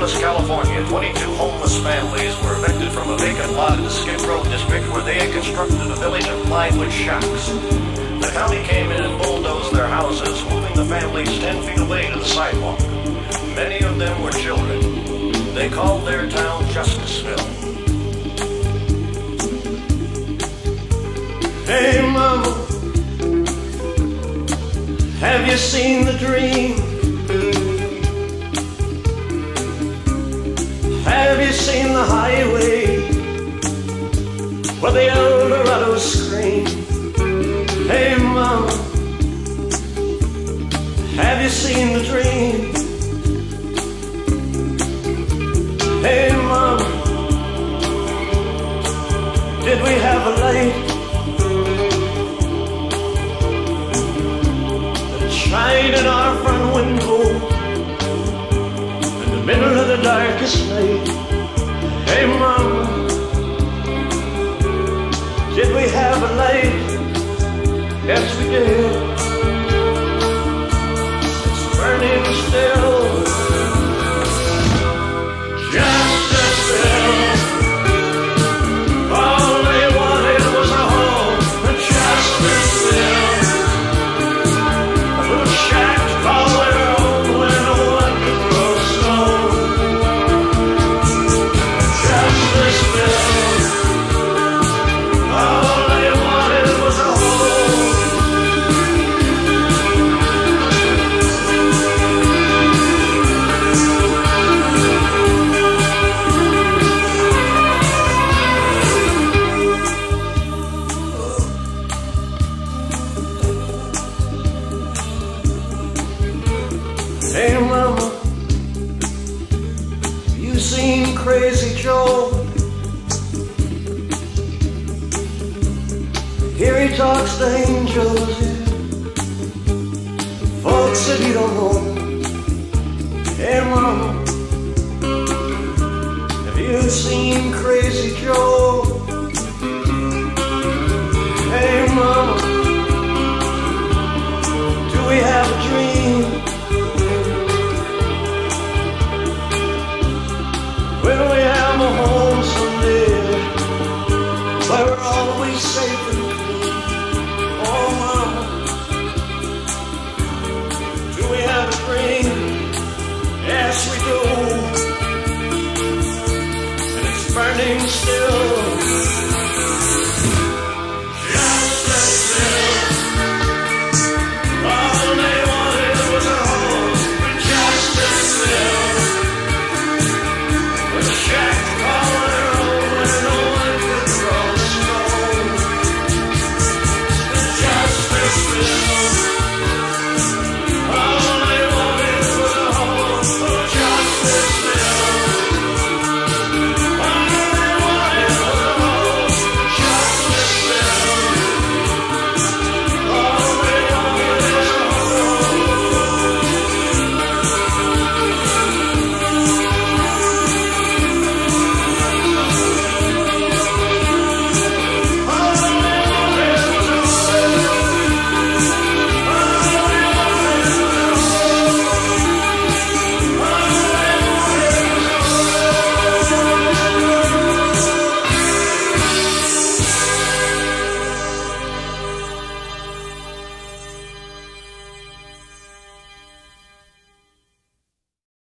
Angeles, California, 22 homeless families were evicted from a vacant lot in the Skid Row district where they had constructed a village of plywood shacks. The county came in and bulldozed their houses, moving the families 10 feet away to the sidewalk. Many of them were children. They called their town Justiceville. Hey mama, have you seen the dream? Hey mama, did we have a light? shine in our front window in the middle of the darkest night. Seen Crazy Joe? Here he talks to angels, yeah. folks that you don't know. Hey mama, have you seen Crazy Joe? we're always safe and oh do we have a dream yes we do. And it's burning still.